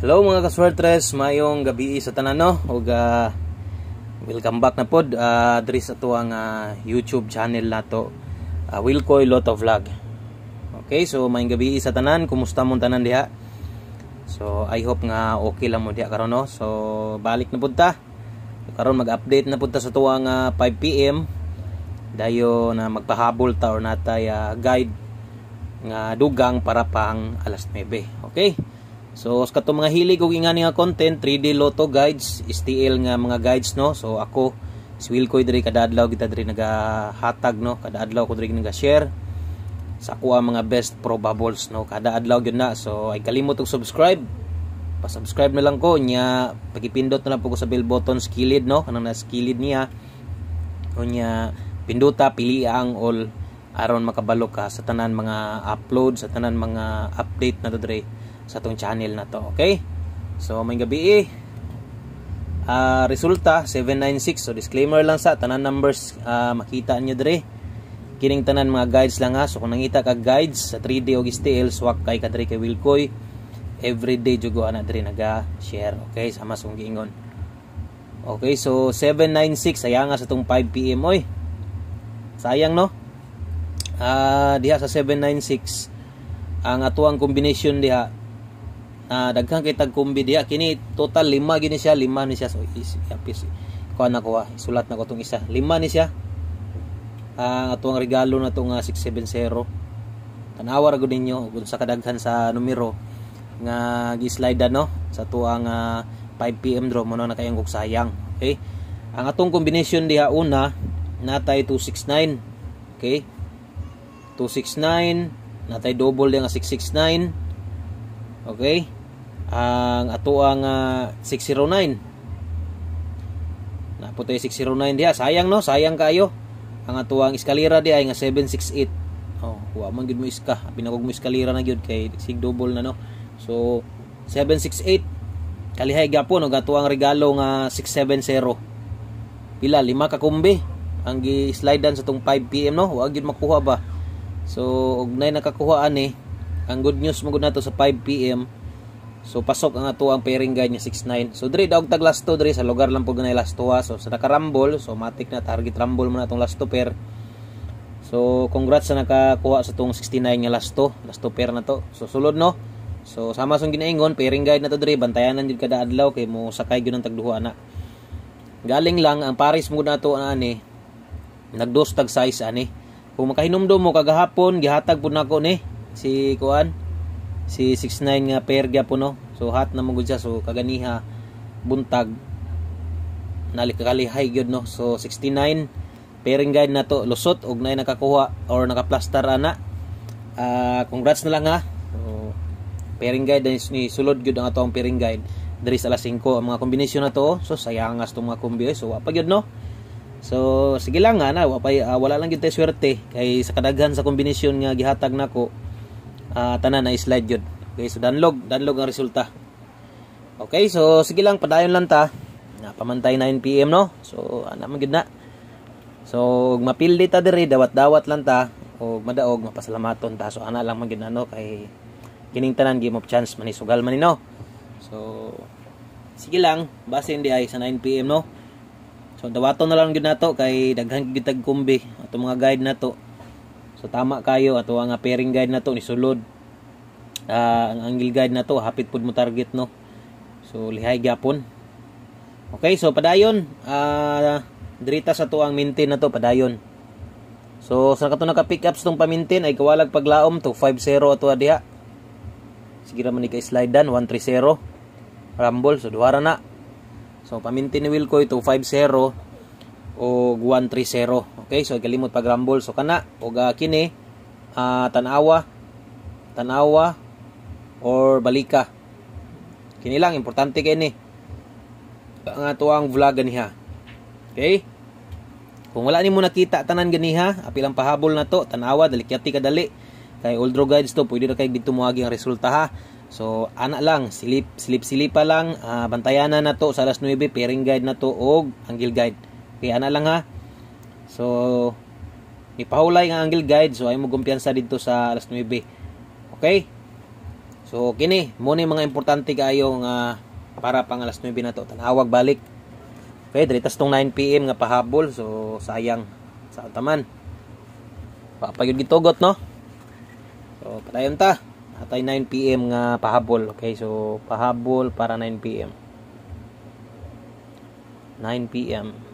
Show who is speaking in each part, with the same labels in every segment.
Speaker 1: Hello mga kaswertres, mayong gabi sa tanan no ug uh, welcome back na pod uh, diri sa tuang uh, YouTube channel nato uh, Wilcoy Lotto Vlog. Okay, so mayong gabi sa tanan, kumusta mo tanan diha? So I hope nga okay lang mo diha karon no. So balik na pud ta. Karon mag-update na pud ta sa tuang uh, 5 PM dayo na magpahabol ta or natay uh, guide nga dugang para pang alas 9. Okay? So sa kato mga hilig og ingani nga content 3D Lotto guides, STL nga mga guides no. So ako si Wilcoy diri kada adlaw kita diri nagahatag no. Kada adlaw ko diri naga-share sa ako mga best probables no. Kada adlaw gyud na. So ay kalimot og subscribe. Pa-subscribe na lang ko nya pagipindot na lang po ko sa bell button skilled no. Kanang na skilled niya. Unya pinduta pili ang all aron makabalo ka sa tanan mga upload sa tanan mga update na to diri sa atong channel na to. Okay? So, may gabi eh. Uh, resulta, 796. So, disclaimer lang sa tanan numbers uh, makita nyo dire. Kining tanan mga guides lang ha. So, kung nangita ka guides sa 3D o STL, swak kay kadre kay Wilcoy. Everyday jugo ana dire naga-share. Okay? Sama sa giingon. Okay, so 796 sayang nga sa tong 5 PM oy. Sayang no? Ah, uh, diha sa 796 ang atuang combination diha uh, daghang kay kumbi diha. Kini total lima gini siya lima ni siya. So is apis ko na ko isulat na ko tong isa. Lima ni siya. Ang uh, atuang regalo na to nga 670 tanawa ra gud ninyo kung sa kadaghan sa numero nga gi-slide no sa tuang uh, 5 pm draw mo na kayang sayang okay? Ang atong combination diha una natay 269 okay? 269 natay double diha nga 669 okay ang ato ang uh, 609 na po 609 diha. Sayang no? Sayang kayo ang ato ang eskalera di ay nga 768 oh wa man gid mo iska. Pinagog mo eskalera na gyud kay sig double na no? So 768 kalihay gapon og ato ang regalo nga 670 pila lima ka kumbi. Ang gi-slidean sa tong 5 pm no? Wa gyud makuha ba? So og nay nakakuha ani ang good news mo gud nato sa 5 pm So pasok ang ato ang pairing guide niya 69. So diri daog tag last 2 diri sa lugar lang pud ganay last 2 So sa nakarambol, so matik na target rumble mo na atong last 2 pair. So congrats sa nakakuha sa tong 69 nga last 2, last 2 pair na to. So sulod no. So sama sa ginaingon pairing guide na to diri bantayanan jud kada adlaw kay mo sakay gyud ang tagduha na. Galing lang ang Paris mo nato ani nagdos tag size ani. Kung makahinumdum mo kagahapon gihatag pud nako ni si kuan si 69 nga pair gyapon no? So hot na mugod siya. So kaganiha buntag. Nalikakalihay gyud no? So 69 pairing guide na to. Lusot og nay nakakuha or nakaplastar ana. Uh, congrats na lang ha? So, pairing guide ni sulod gyud ang atong pairing guide. Diri sa alas 5 ang mga kombinasyon na to so sayangas tong mga kombi so wa pa gyud no? So sige lang nga na uh, wala lang gyud tay swerte kay sa kadaghan sa kombinasyon nga gihatag nako uh, tanan na slide yun. Okay, so danlog, danlog ang resulta. Okay, so sige lang, padayon lang ta. Napamantay 9 PM no. So ana man gid na. So mapildi ta diri dawat-dawat lang ta o madaog mapasalamaton ta. So ana lang man gid no kay kining tanan game of chance man sugal man no. So sige lang, base hindi ay sa 9 PM no. So dawaton na lang gid nato kay daghan gid tag kumbi ato mga guide nato So tama kayo ato ang pairing guide na to ni sulod. Uh, ang angle guide na to hapit pud mo target no. So lihay gyapon. Okay, so padayon uh, dirita sa to ang maintain na to padayon. So sa kato naka pick ups tong pamintin ay kawalag paglaom to 50 ato diha. Sige ra man ni slide dan 130. Rumble so duhara na. So pamintin ni Wilco ito 50 o 130 okay so kalimot pag rumble. So kana og uh, kini uh, tanawa tanawa or balika. Kini lang importante kay ni. Ang ato ang vlog ganiha okay? Kung wala nimo nakita tanan ganiha api lang pahabol na to tanawa dalikyati kadali kay old guides to pwede na kay dito moagi ang resulta ha. So, ana lang, silip, silip-silipa lang, uh, bantayanan na to sa alas 9, pairing guide na to, og angle guide. Kaya ana lang ha. So, ipahulay nga angle guide. So, ay mo kumpiyansa dito sa alas 9. Okay? So kini mo ni mga importante kayo nga para pang alas 9 na to tanawag balik. Okay, diritas tong 9 PM nga pahabol so sayang sa taman. Papayod gitugot no. So padayon ta. Atay 9 PM nga pahabol. Okay, so pahabol para 9 PM. 9 PM.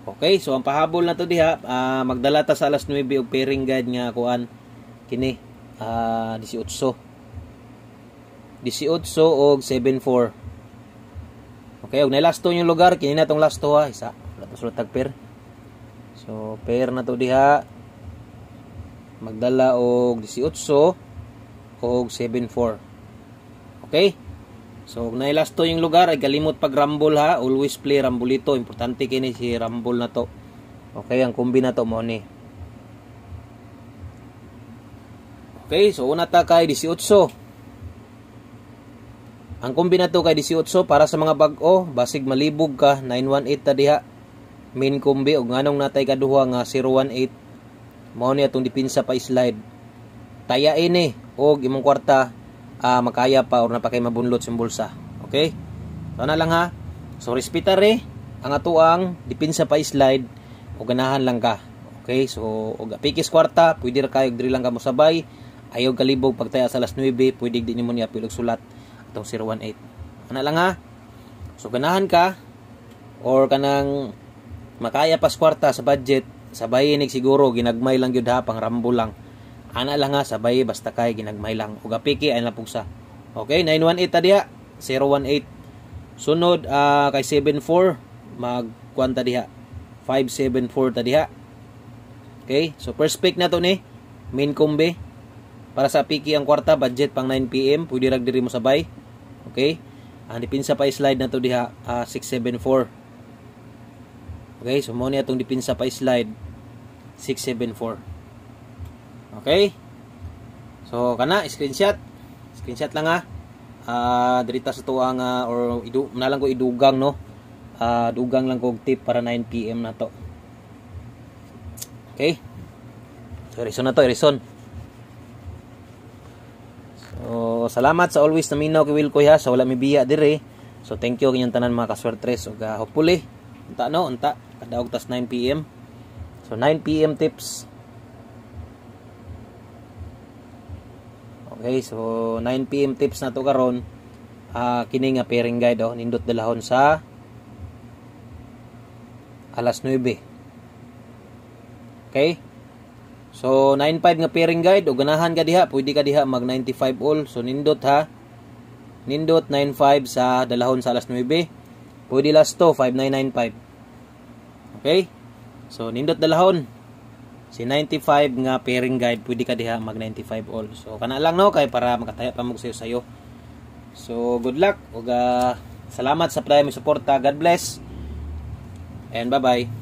Speaker 1: Okay, so ang pahabol na to diha, uh, magdala ta sa alas 9 og pairing guide nga kuan kini uh, 18 18 og 74 okay og nailasto yung lugar kini na tong lasto ha isa. Wala to tag pair. So pair na to diha. Magdala og 18 og 74 okay so nailasto yung lugar ay galimot pag rumble ha always play rumble importante kini si rumble na to okay ang kombi na to mo ni Okay, so una ta kay 18. Ang kombinato kay 18 para sa mga bag-o, basig malibog ka 918 ta diha. Main kombi og nganong natay kaduha nga 018. Mao ni atong dipinsa pa slide. Taya ini og imong kwarta uh, makaya pa or napakay mabunlot sa bulsa. Okay? So na lang ha. So respetare ang atuang dipinsa pa slide o ganahan lang ka. Okay? So og pikis kwarta, pwede ra kayo diri lang ka mo sabay ayaw kalibog pagtaya sa alas 9 pwede din mo niya pilog sulat atong 018 ana lang ha so ganahan ka or kanang makaya pas kwarta sa budget sabay nig siguro ginagmay lang gyud ha pang rambo lang ana lang ha sabay basta kay ginagmay lang ug apiki ay napugsa okay 918 ta diha 018 sunod uh, kay 74 mag kwanta diha 574 ta diha okay so first pick na to ni main combi para sa piki ang kwarta, budget pang 9pm. Pwede rag diri mo sabay. Okay? Ang dipinsa pa slide na to diha uh, ah, 674. Okay, so mo ni atong dipinsa pa slide 674. Okay? So kana screenshot. Screenshot lang ha. Uh, dirita sa tuwa nga or idu na lang ko idugang no. Uh, dugang lang kog tip para 9 PM na to. Okay? So reason na to, reason. So, salamat sa always na minaw kay Wilko ha. Sa wala mi biya dire. So, thank you kanyang tanan mga kaswertres. So, uh, hopefully, unta no, unta. Kada tas 9 p.m. So, 9 p.m. tips. Okay, so 9 p.m. tips na to karon. Uh, kini nga pairing guide oh, nindot dalahon sa alas 9. Okay? So 95 nga pairing guide o ganahan ka diha, pwede ka diha mag 95 all. So nindot ha. Nindot 95 sa dalahon sa alas 9. Pwede last to 5995. Okay? So nindot dalahon. Si 95 nga pairing guide pwede ka diha mag 95 all. So kana lang no kay para makataya pa mo sayo sayo. So good luck ug uh, salamat sa padayon suporta. God bless. And bye-bye.